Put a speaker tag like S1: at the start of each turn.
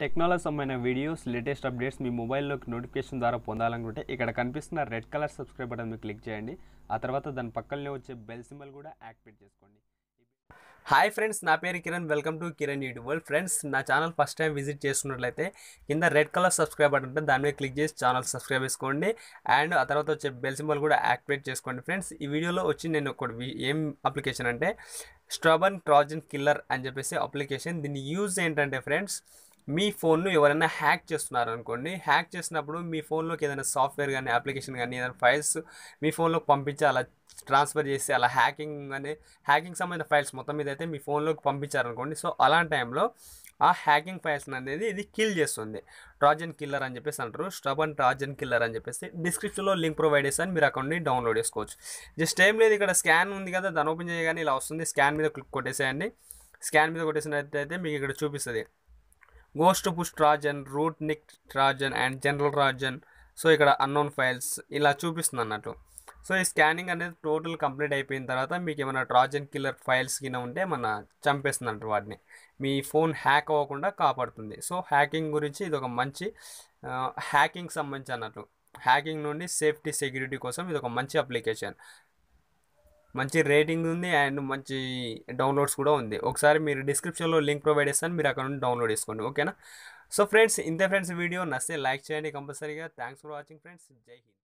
S1: Technology సంబంధించిన videos latest updates మీ మొబైల్లోకి నోటిఫికేషన్ ద్వారా పొందాలనుకుంటే ఇక్కడ కనిపిస్తున్న రెడ్ కలర్ సబ్స్క్రైబ్ బటన్ మీద క్లిక్ చేయండి. ఆ తర్వాత దాని పక్కనే వచ్చే బెల్ సింబల్ కూడా యాక్టివేట్ చేసుకోండి. హాయ్ ఫ్రెండ్స్ నా పేరు Kiran. Welcome to Kiran YouTube world. Friends నా ఛానల్ ఫస్ట్ టైం విజిట్ చేస్తున్నట్లయితే కింద రెడ్ కలర్ సబ్స్క్రైబ్ బటన్ ఉంటుంది దాని మీద క్లిక్ చేసి ఛానల్ సబ్స్క్రైబ్ చేసుకోండి. అండ్ ఆ తర్వాత వచ్చే బెల్ సింబల్ కూడా యాక్టివేట్ చేసుకోండి. ఫ్రెండ్స్ ఈ వీడియోలో వచ్చి నేను ఒకటి ఏం అప్లికేషన్ అంటే స్ట్రాబన్ ట్రాజన్ కిల్లర్ అని చెప్పేసి అప్లికేషన్. దీని యూజ్ ఏంటంటే ఫ్రెండ్స్ మీ ఫోన్ను ఎవరైనా హ్యాక్ చేస్తున్నారు అనుకోండి హ్యాక్ చేసినప్పుడు మీ ఫోన్లోకి ఏదైనా సాఫ్ట్వేర్ కానీ అప్లికేషన్ కానీ ఏదైనా ఫైల్స్ మీ ఫోన్లోకి పంపించి అలా ట్రాన్స్ఫర్ చేసి అలా హ్యాకింగ్ అనే హ్యాకింగ్ సంబంధించిన ఫైల్స్ మొత్తం మీద అయితే మీ ఫోన్లోకి పంపించారనుకోండి సో అలాంటి టైంలో ఆ హ్యాకింగ్ ఫైల్స్ అనేది ఇది కిల్ చేస్తుంది. ట్రాజన్ కిల్లర్ అని చెప్పేసి అంటారు. స్టబన్ ట్రాజన్ కిల్లర్ అని చెప్పేసి డిస్క్రిప్షన్లో లింక్ ప్రొవైడ్ చేస్తాను మీరు అక్కడ నుండి డౌన్లోడ్ చేసుకోవచ్చు. జస్ట్ ఏం లేదు ఇక్కడ స్కాన్ ఉంది కదా దాన్ని ఓపెన్ చేయగానే ఇలా వస్తుంది. స్కాన్ మీద క్లిక్ కొట్టేసేయండి. స్కాన్ మీద కొట్టేసినట్టయితే మీకు ఇక్కడ చూపిస్తుంది. Ghost push trojan root nick trojan and general trojan so ఇక్కడ అన్నోన్ ఫైల్స్ ఇలా చూపిస్తుంది అన్నట్టు. సో ఈ స్కానింగ్ అనేది టోటల్ కంప్లీట్ అయిపోయిన తర్వాత మీకు ఏమైనా ట్రాజన్ కిల్లర్ ఫైల్స్ కింద ఉంటే మన చంపేస్తుంది అంటారు వాటిని. మీ ఫోన్ హ్యాక్ అవ్వకుండా కాపాడుతుంది. సో హ్యాకింగ్ గురించి ఇది ఒక మంచి హ్యాకింగ్ సంబంధించి అన్నట్టు. హ్యాకింగ్ నుండి సేఫ్టీ సెక్యూరిటీ కోసం ఇది ఒక మంచి అప్లికేషన్ మంచి రేటింగ్ ఉంది అండ్ మంచి డౌన్లోడ్స్ కూడా ఉంది. ఒకసారి మీరు డిస్క్రిప్షన్లో లింక్ ప్రొవైడ్ చేస్తాను మీరు అక్కడ నుండి డౌన్లోడ్ చేసుకోండి. ఓకేనా? సో ఫ్రెండ్స్ ఇంతే ఫ్రెండ్స్ వీడియో నచ్చితే లైక్ చేయండి కంపల్సరీగా. Thanks for watching friends. జై హింద్.